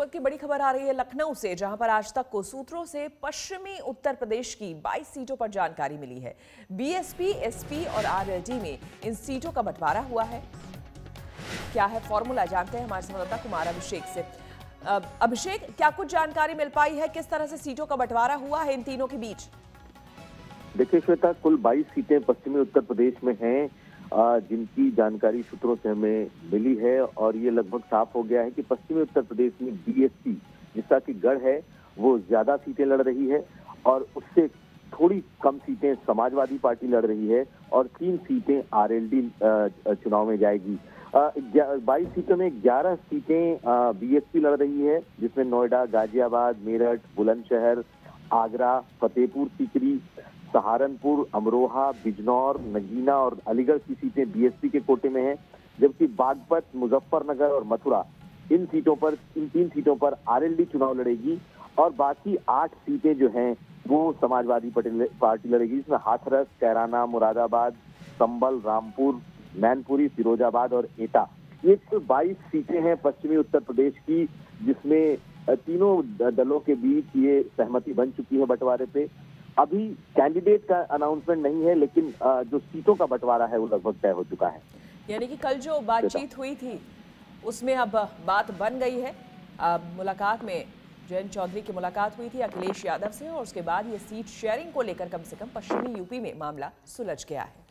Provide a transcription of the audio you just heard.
वक्त की बड़ी खबर आ रही है लखनऊ से, जहाँ पर आज तक को सूत्रों से पश्चिमी उत्तर प्रदेश की 22 सीटों पर जानकारी मिली है। बीएसपी, एसपी और आरएलडी में इन सीटों का बंटवारा हुआ है। क्या है फॉर्मूला, जानते हैं हमारे संवाददाता कुमार अभिषेक से। अभिषेक, क्या कुछ जानकारी मिल पाई है? किस तरह से सीटों का बंटवारा हुआ है इन तीनों के बीच? देखिए, श्वेता, कुल 22 सीटें पश्चिमी उत्तर प्रदेश में हैं। जिनकी जानकारी सूत्रों से हमें मिली है और ये लगभग साफ़ हो गया है कि पश्चिमी उत्तर प्रदेश में बीएसपी जिसका कि गढ़ है, वो ज़्यादा सीटें लड़ रही है और उससे थोड़ी कम सीटें समाजवादी पार्टी लड़ रही है और तीन सीटें आरएलडी चुनाव में जाएगी। बाईस सीटों में ग्यारह सीटें बीएसपी लड़ रही है, जिसमें नोएडा, गाजियाबाद, मेरठ, बुलंदशहर, आगरा, फतेहपुर, सीकरी सहारनपुर, अमरोहा, बिजनौर, नगीना और अलीगढ़ की सीटें बीएसपी के कोटे में हैं, जबकि बागपत, मुजफ्फरनगर और मथुरा, इन सीटों पर, इन तीन सीटों पर आरएलडी चुनाव लड़ेगी और बाकी आठ सीटें जो हैं, वो समाजवादी पार्टी लड़ेगी, जिसमें हाथरस, कैराना, मुरादाबाद, संबल, रामपुर, मैनपुरी, फिरोजाबाद और एटा। ये कुल बाईस सीटें हैं पश्चिमी उत्तर प्रदेश की, जिसमें तीनों दलों के बीच ये सहमति बन चुकी है बंटवारे पे। अभी कैंडिडेट का अनाउंसमेंट नहीं है, लेकिन जो सीटों का बंटवारा है, वो लगभग तय हो चुका है। यानी कि कल जो बातचीत हुई थी, उसमें अब बात बन गई है। अब मुलाकात में जयंत चौधरी की मुलाकात हुई थी अखिलेश यादव से, और उसके बाद ये सीट शेयरिंग को लेकर कम से कम पश्चिमी यूपी में मामला सुलझ गया है।